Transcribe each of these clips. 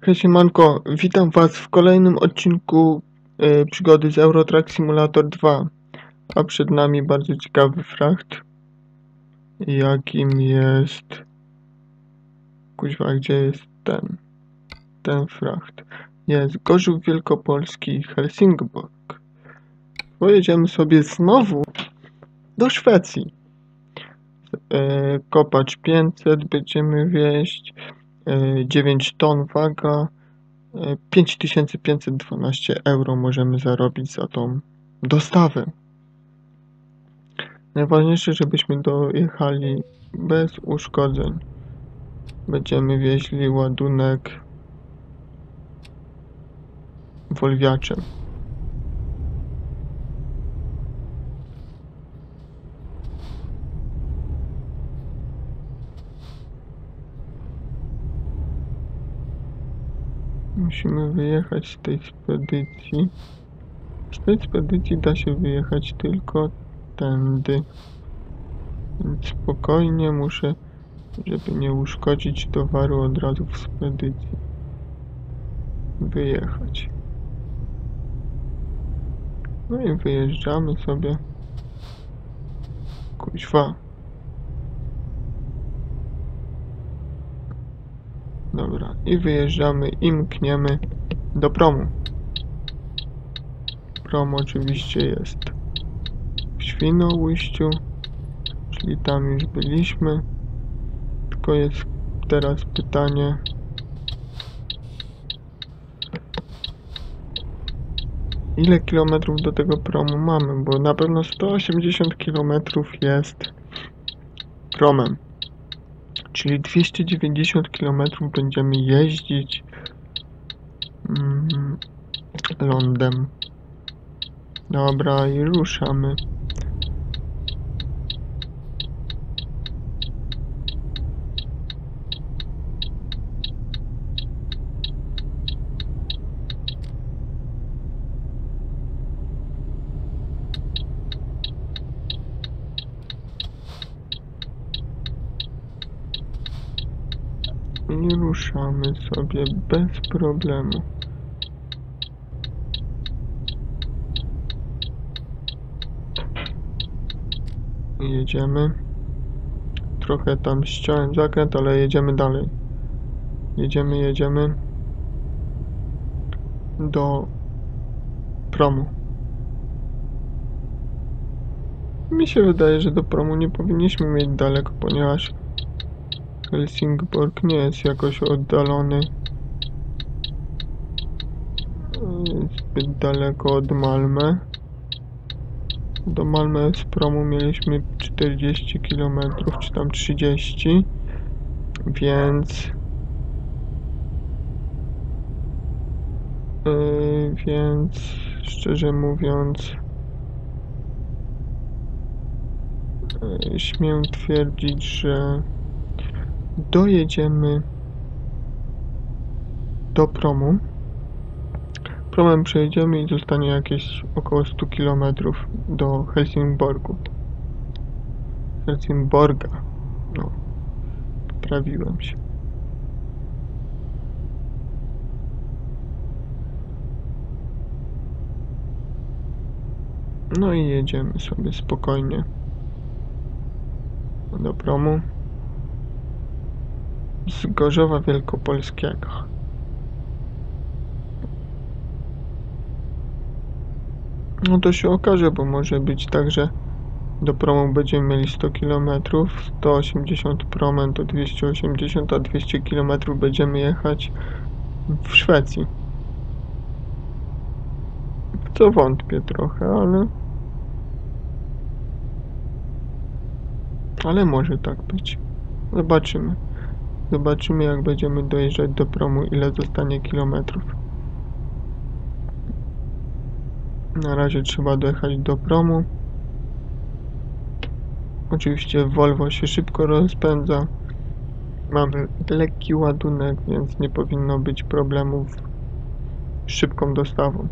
Hej siemanko, witam was w kolejnym odcinku e, przygody z Eurotrack Simulator 2. A przed nami bardzo ciekawy fracht, jakim jest... Kuźwa, gdzie jest ten? Ten fracht. Jest Gorzów Wielkopolski, Helsingborg. Pojedziemy sobie znowu do Szwecji. E, kopacz 500 będziemy wieść. 9 ton waga, 5512 euro możemy zarobić za tą dostawę. Najważniejsze, żebyśmy dojechali bez uszkodzeń. Będziemy wieźli ładunek wolwiaczem. Musimy wyjechać z tej spedycji. Z tej spedycji da się wyjechać tylko tędy. Więc spokojnie muszę, żeby nie uszkodzić towaru od razu w spedycji. Wyjechać. No i wyjeżdżamy sobie. Kuźwa. Dobra, i wyjeżdżamy i mkniemy do promu. Prom oczywiście jest w Świnoujściu, czyli tam już byliśmy. Tylko jest teraz pytanie, ile kilometrów do tego promu mamy, bo na pewno 180 kilometrów jest promem czyli 290 km będziemy jeździć mm, lądem. Dobra, i ruszamy. I ruszamy sobie bez problemu. Jedziemy. Trochę tam ściąłem zakręt, ale jedziemy dalej. Jedziemy, jedziemy do promu. Mi się wydaje, że do promu nie powinniśmy mieć daleko, ponieważ Helsingborg nie jest jakoś oddalony zbyt daleko od Malmę. Do Malmę z promu mieliśmy 40 km, czy tam 30, więc yy, więc szczerze mówiąc yy, śmiem twierdzić, że dojedziemy do promu. Promem przejedziemy i zostanie jakieś około 100 km do Helsingborgu. Helsingborga. No, poprawiłem się. No i jedziemy sobie spokojnie do promu z Gorzowa Wielkopolskiego. No to się okaże, bo może być tak, że do promu będziemy mieli 100 km, 180 promem to 280, a 200 km będziemy jechać w Szwecji. W co wątpię trochę, ale... Ale może tak być. Zobaczymy. Zobaczymy jak będziemy dojeżdżać do promu, ile zostanie kilometrów. Na razie trzeba dojechać do promu. Oczywiście Volvo się szybko rozpędza. Mamy lekki ładunek, więc nie powinno być problemów z szybką dostawą.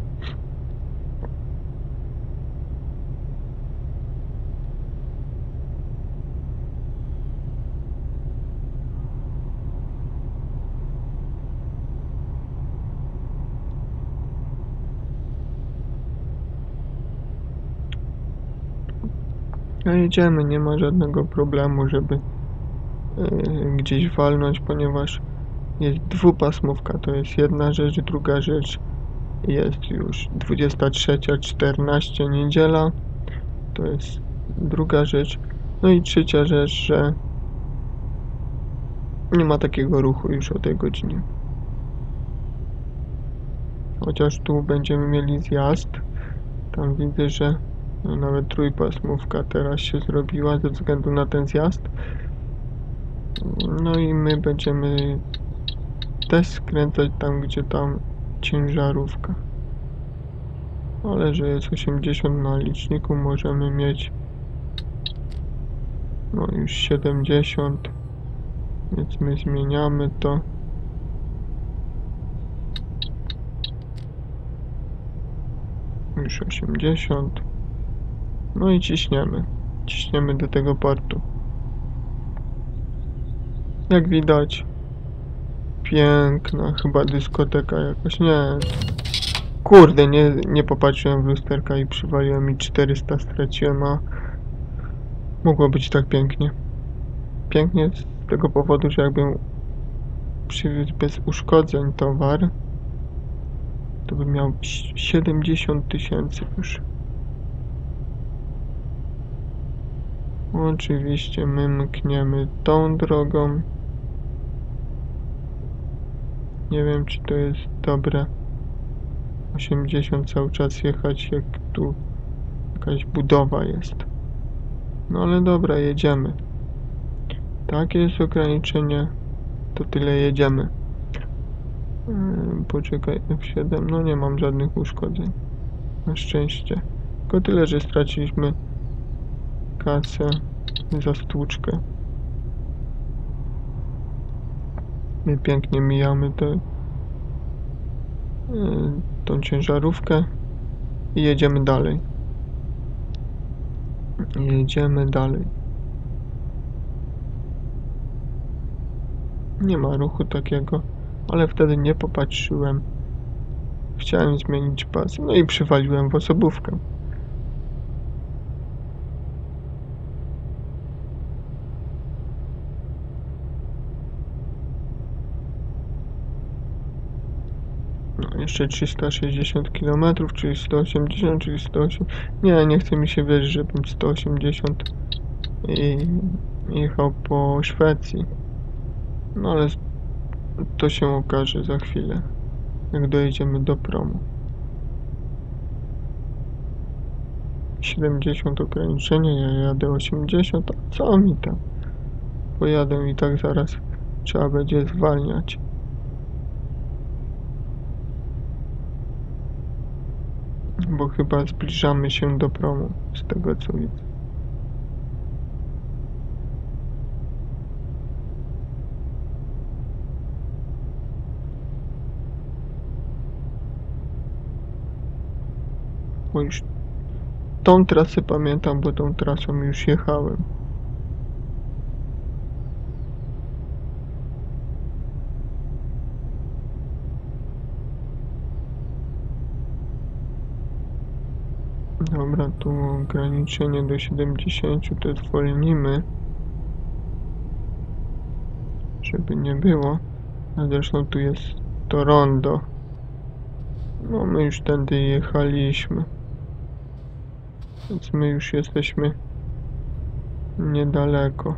No jedziemy, nie ma żadnego problemu, żeby yy, gdzieś walnąć, ponieważ jest dwupasmówka, to jest jedna rzecz, druga rzecz jest już 23.14 niedziela, to jest druga rzecz, no i trzecia rzecz, że nie ma takiego ruchu już o tej godzinie. Chociaż tu będziemy mieli zjazd, tam widzę, że no, nawet trójpasmówka teraz się zrobiła ze względu na ten zjazd. No i my będziemy też skręcać tam, gdzie tam ciężarówka. Ale że jest 80 na liczniku, możemy mieć no już 70 więc my zmieniamy to już 80 no i ciśniemy. Ciśniemy do tego portu. Jak widać piękna chyba dyskoteka jakoś nie. Kurde nie, nie popatrzyłem w lusterka i przywaliłem i 400 straciłem a mogło być tak pięknie. Pięknie z tego powodu, że jakbym przywiózł bez uszkodzeń towar to bym miał 70 tysięcy już. Oczywiście my mkniemy tą drogą. Nie wiem czy to jest dobre. 80 cały czas jechać jak tu jakaś budowa jest. No ale dobra, jedziemy. Takie jest ograniczenie. To tyle jedziemy. Yy, poczekaj, F7, no nie mam żadnych uszkodzeń. Na szczęście. Tylko tyle, że straciliśmy kasę za stłuczkę. My pięknie mijamy tę yy, tą ciężarówkę i jedziemy dalej. Jedziemy dalej. Nie ma ruchu takiego ale wtedy nie popatrzyłem. Chciałem zmienić pas, no i przywaliłem w osobówkę. No, jeszcze 360 km, czyli 180, czyli 180. Nie, nie chce mi się wierzyć, żebym 180 i jechał po Szwecji. No ale to się okaże za chwilę, jak dojedziemy do promu. 70 ograniczenie, ja jadę 80, a co mi tam? Pojadę i tak zaraz trzeba będzie zwalniać. Bo chyba zbliżamy się do promu, z tego co widzę. bo już tą trasę pamiętam, bo tą trasą już jechałem. Dobra, tu ograniczenie do 70 to zwolnimy. Żeby nie było. A zresztą tu jest to rondo. No my już tędy jechaliśmy. Więc my już jesteśmy niedaleko.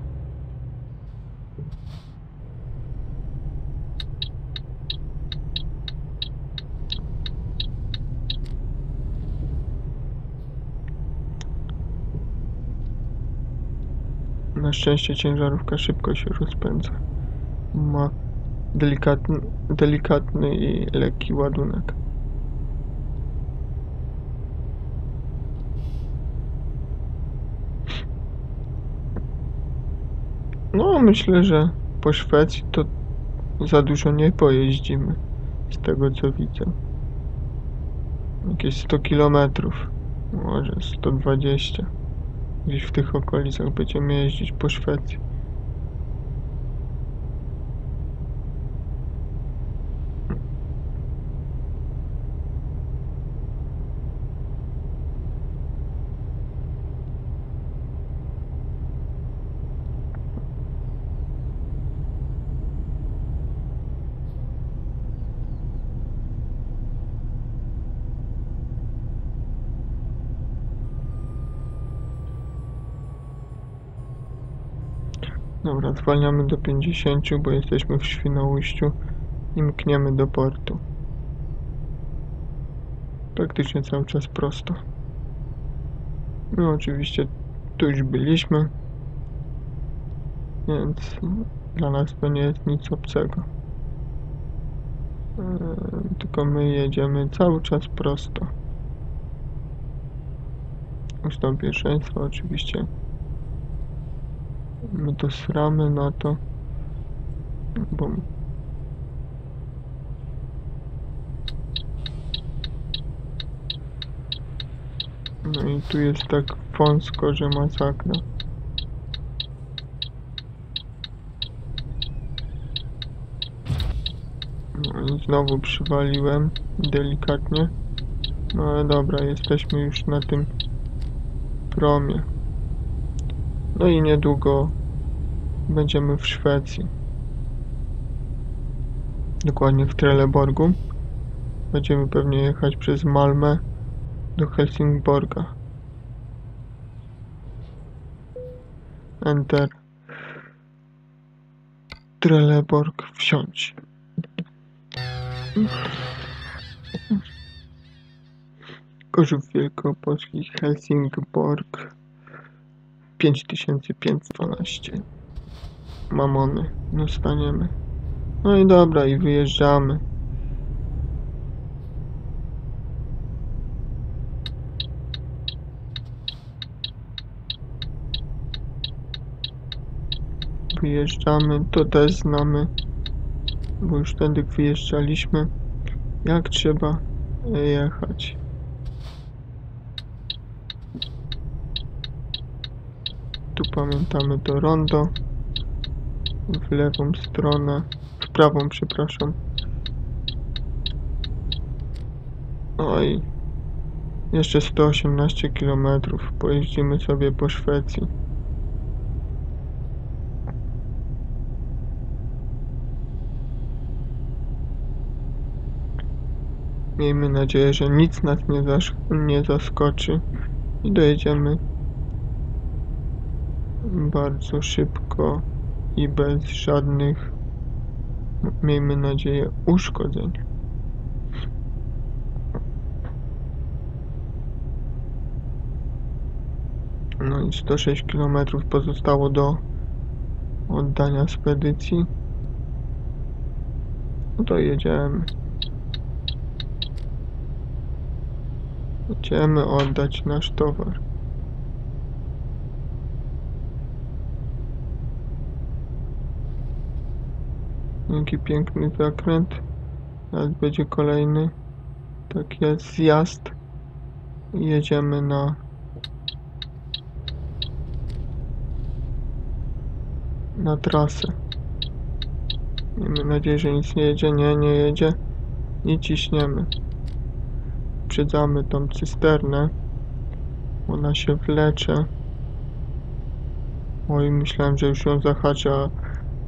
Na szczęście ciężarówka szybko się rozpędza. Ma delikatny, delikatny i lekki ładunek. No, myślę, że po Szwecji to za dużo nie pojeździmy, z tego co widzę. Jakieś 100 kilometrów, może 120. Gdzieś w tych okolicach będziemy jeździć po Szwecji. Dobra, zwalniamy do 50, bo jesteśmy w Świnoujściu i mkniemy do portu. Praktycznie cały czas prosto. No oczywiście tu już byliśmy, więc dla nas to nie jest nic obcego. Eee, Tylko my jedziemy cały czas prosto. Ustąp pierwszeństwa oczywiście. My to sramy na to, bo No i tu jest tak wąsko, że masakra. No i znowu przywaliłem delikatnie. No ale dobra, jesteśmy już na tym promie. No i niedługo będziemy w Szwecji. Dokładnie w Trelleborgu. Będziemy pewnie jechać przez Malmę do Helsingborga. Enter. Trelleborg wsiąść. Korzów Wielkopolski Helsingborg 5512 Mamony, no staniemy No i dobra, i wyjeżdżamy. Wyjeżdżamy, to też znamy Bo już tędy wyjeżdżaliśmy. Jak trzeba jechać Tu pamiętamy to rondo. W lewą stronę. W prawą, przepraszam. Oj. Jeszcze 118 km. Pojeździmy sobie po Szwecji. Miejmy nadzieję, że nic nas nie, zasz nie zaskoczy i dojedziemy bardzo szybko i bez żadnych, miejmy nadzieję, uszkodzeń. No i 106 km pozostało do oddania spedycji. No to jedziemy. Jedziemy oddać nasz towar. Jaki piękny zakręt. Teraz będzie kolejny. Tak jest, zjazd. Jedziemy na... Na trasę. Miejmy nadzieję, że nic nie jedzie. Nie, nie jedzie. I ciśniemy. Uprzedzamy tą cysternę. Ona się wlecze. Oj, myślałem, że już ją zahacza,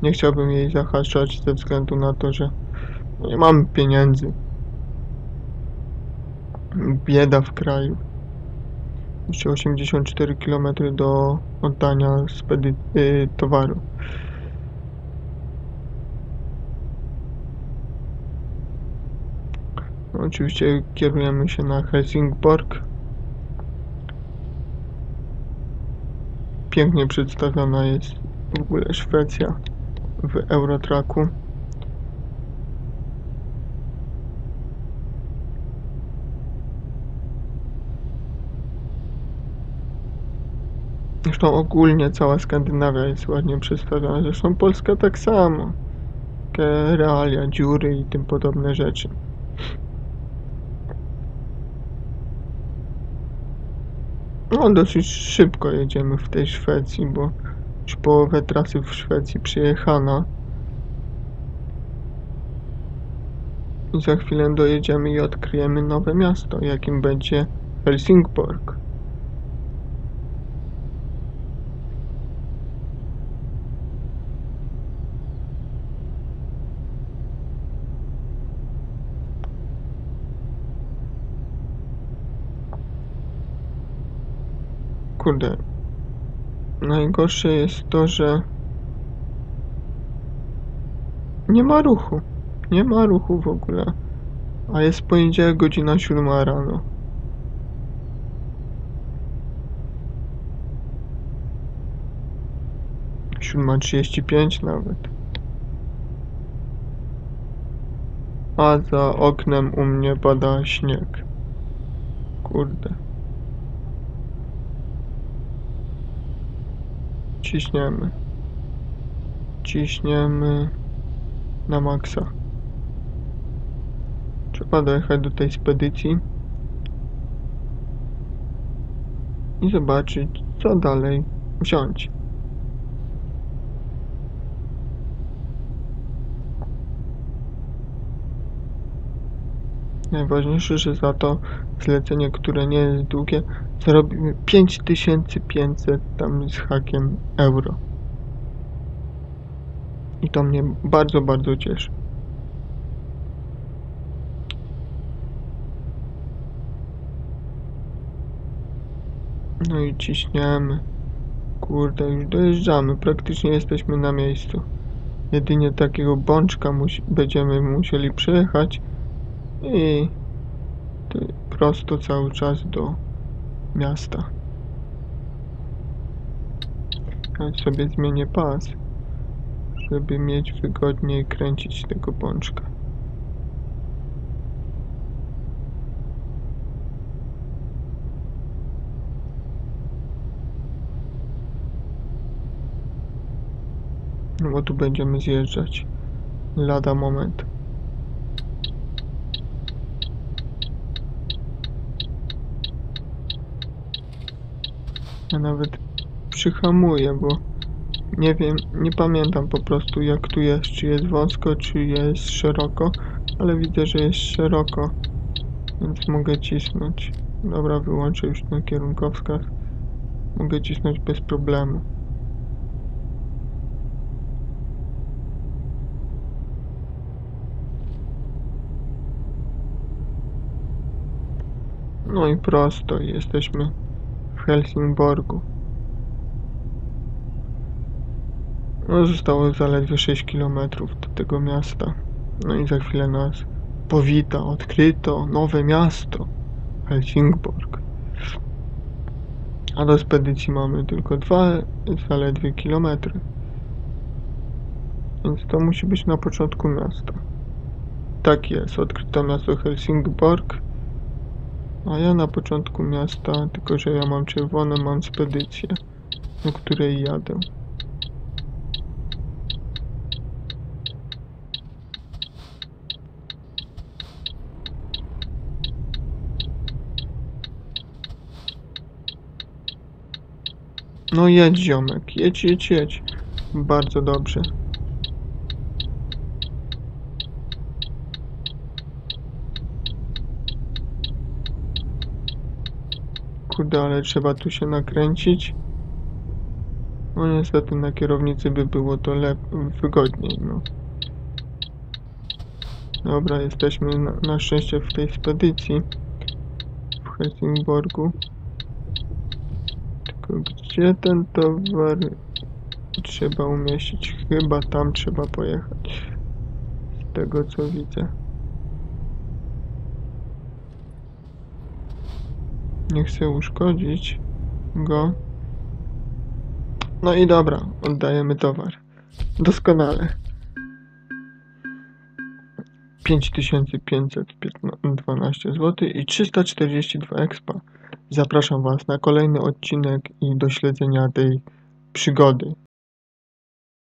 nie chciałbym jej zahaczać ze względu na to, że nie mam pieniędzy. Bieda w kraju. Jeszcze 84 km do oddania spedy y, towaru. Oczywiście kierujemy się na Helsingborg. Pięknie przedstawiona jest w ogóle Szwecja w Eurotraku. Zresztą ogólnie cała Skandynawia jest ładnie przedstawiona. Zresztą Polska tak samo. Takie realia, dziury i tym podobne rzeczy. No, dosyć szybko jedziemy w tej Szwecji, bo już połowę trasy w Szwecji przejechana. I za chwilę dojedziemy i odkryjemy nowe miasto, jakim będzie Helsingborg. Kurde. Najgorsze jest to, że nie ma ruchu. Nie ma ruchu w ogóle. A jest poniedziałek, godzina 7 rano. Siódma trzydzieści pięć nawet. A za oknem u mnie pada śnieg. Kurde. Ciśniemy. Ciśniemy na maksa. Trzeba dojechać do tej spedycji i zobaczyć, co dalej wziąć. Najważniejsze, że za to zlecenie, które nie jest długie, zarobimy 5500 tam z hakiem euro. I to mnie bardzo, bardzo cieszy. No i ciśniemy. Kurde, już dojeżdżamy. Praktycznie jesteśmy na miejscu. Jedynie takiego bączka musi, będziemy musieli przejechać i to prosto cały czas do miasta. Ja sobie zmienię pas, żeby mieć wygodniej kręcić tego bączka. No bo tu będziemy zjeżdżać lada moment. Ja nawet przyhamuję, bo nie wiem, nie pamiętam po prostu jak tu jest, czy jest wąsko, czy jest szeroko, ale widzę, że jest szeroko, więc mogę cisnąć. Dobra, wyłączę już ten kierunkowskaz. Mogę cisnąć bez problemu. No i prosto, jesteśmy Helsingborgu. No, zostało zaledwie 6 km do tego miasta. No i za chwilę nas powita, odkryto nowe miasto Helsingborg. A do spedycji mamy tylko dwa zaledwie kilometry. Więc to musi być na początku miasta. Tak jest, odkryto miasto Helsingborg. A ja na początku miasta, tylko że ja mam czerwone, mam spedycję, do której jadę. No jedź ziomek, jedź, jedź, jedź. Bardzo dobrze. Kurde, ale trzeba tu się nakręcić. No niestety na kierownicy by było to wygodniej, no. Dobra, jesteśmy na, na szczęście w tej spedycji w Helsingborgu. Tylko gdzie ten towar trzeba umieścić? Chyba tam trzeba pojechać. Z tego co widzę. Nie chcę uszkodzić go. No i dobra, oddajemy towar. Doskonale. 5512 zł i 342 expa. Zapraszam Was na kolejny odcinek i do śledzenia tej przygody